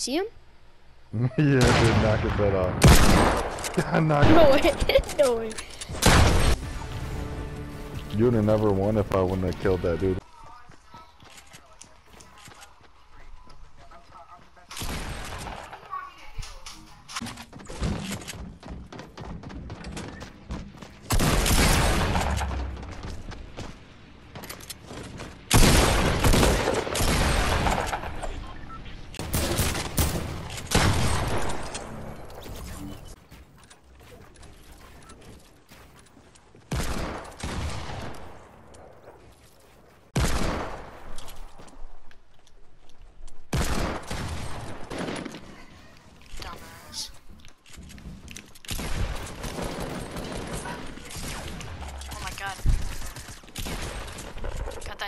see him? yeah, dude, knock his head off. Knock No way. no way. You would have never won if I wouldn't have killed that dude.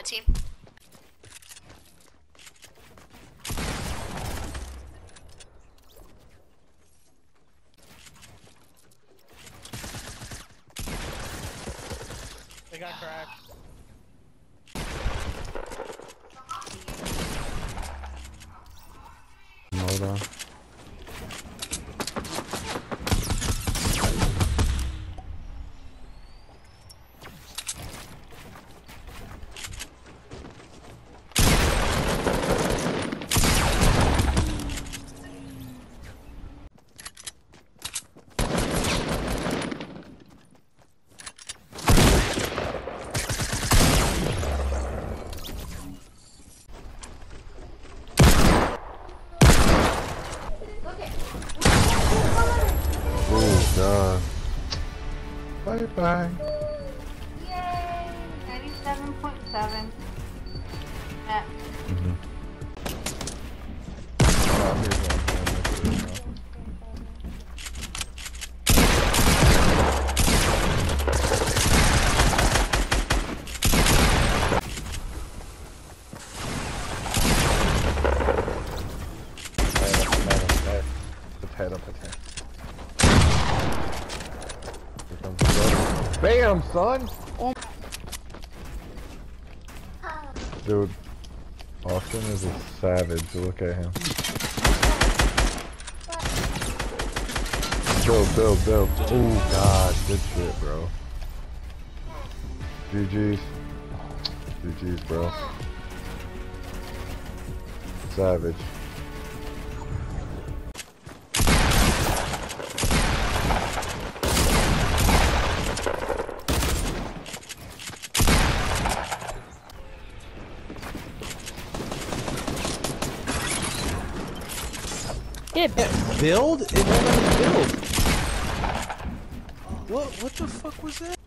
That team. They got cracked. God. Bye bye. Yay! 97.7. Yeah. Mm-hmm. Oh, Bam, son! Dude, Austin is a savage. Look at him. Build, build, build. Oh god, good shit, bro. GG's. GG's, bro. Savage. Yeah, but Build? It won't build. What? What the fuck was that?